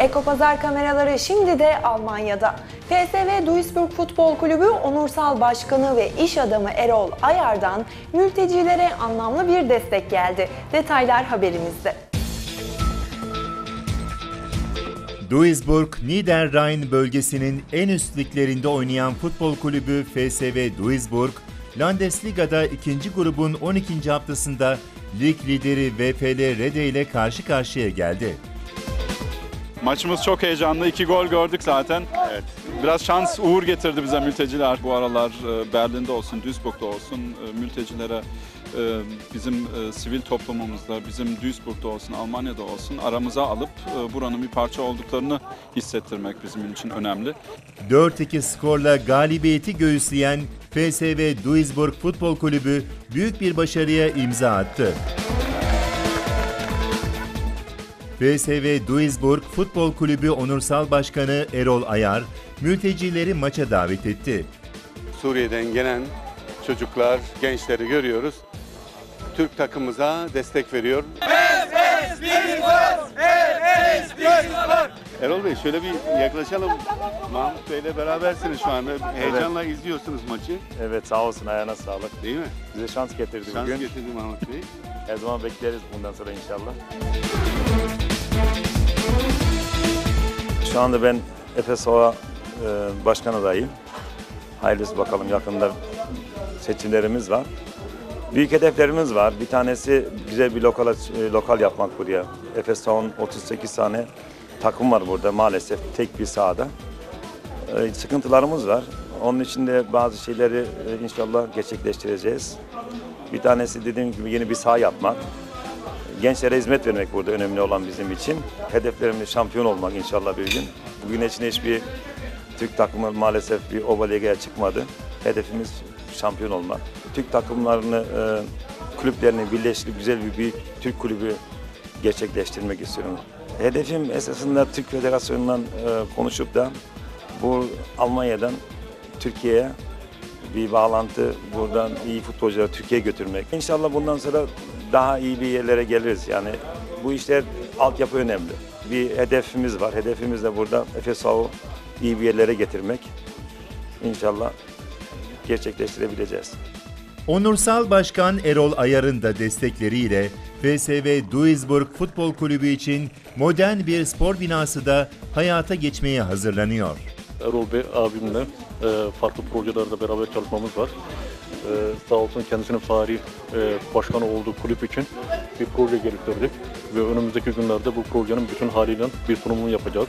Beko Pazar kameraları şimdi de Almanya'da. PSV Duisburg Futbol Kulübü onursal başkanı ve iş adamı Erol Ayar'dan mültecilere anlamlı bir destek geldi. Detaylar haberimizde. Duisburg, Niederrhein bölgesinin en üst liglerinde oynayan futbol kulübü FSV Duisburg, Landesliga'da ikinci grubun 12. haftasında lig lideri VfL Rede ile karşı karşıya geldi. Maçımız çok heyecanlı. İki gol gördük zaten. Evet. Biraz şans, uğur getirdi bize mülteciler. Bu aralar e, Berlin'de olsun, Duisburg'da olsun e, mültecilere e, bizim sivil toplumumuzda, bizim Duisburg'da olsun, Almanya'da olsun aramıza alıp buranın bir parça olduklarını hissettirmek bizim için önemli. 4-2 skorla galibiyeti göğüsleyen FSV Duisburg Futbol Kulübü büyük bir başarıya imza attı. FSV Duisburg Futbol Kulübü Onursal Başkanı Erol Ayar, mültecileri maça davet etti. Suriye'den gelen çocuklar, gençleri görüyoruz. Türk takımımıza destek veriyor. Erol Bey şöyle bir yaklaşalım. Mahmut Bey'le berabersiniz şu anda. Heyecanla izliyorsunuz maçı. Evet sağ olsun ayağına sağlık. Değil mi? Bize şans getirdi Şans bugün. getirdi Mahmut Bey. Her zaman bekleriz bundan sonra inşallah. Şu anda ben Efes Hava e, Başkan adayım. Hayırlısı bakalım yakında seçimlerimiz var. Büyük hedeflerimiz var. Bir tanesi güzel bir lokal, e, lokal yapmak buraya. Efes Hava'nın 38 tane takım var burada maalesef tek bir sahada. E, sıkıntılarımız var. Onun için de bazı şeyleri e, inşallah gerçekleştireceğiz. Bir tanesi dediğim gibi yeni bir saha yapmak. Gençlere hizmet vermek burada önemli olan bizim için. Hedeflerimiz şampiyon olmak inşallah bir gün. Bugün için hiçbir Türk takımı maalesef bir Oba çıkmadı. Hedefimiz şampiyon olmak. Türk takımlarını, e, kulüplerini birleştirip güzel bir büyük Türk kulübü gerçekleştirmek istiyorum. Hedefim esasında Türk Federasyonu'ndan e, konuşup da bu Almanya'dan Türkiye'ye bir bağlantı buradan iyi futbolcuları Türkiye'ye götürmek. İnşallah bundan sonra daha iyi bir yerlere geliriz. Yani bu işler altyapı önemli. Bir hedefimiz var. Hedefimiz de burada FSA'yı iyi bir yerlere getirmek. İnşallah gerçekleştirebileceğiz. Onursal Başkan Erol Ayar'ın da destekleriyle FSV Duisburg Futbol Kulübü için modern bir spor binası da hayata geçmeye hazırlanıyor. Erol Bey abimle e, farklı projelerde beraber çalışmamız var. E, sağ olsun kendisinin fari e, başkanı olduğu kulüp için bir proje geliştirdik ve önümüzdeki günlerde bu projenin bütün haliyle bir sunumunu yapacağız.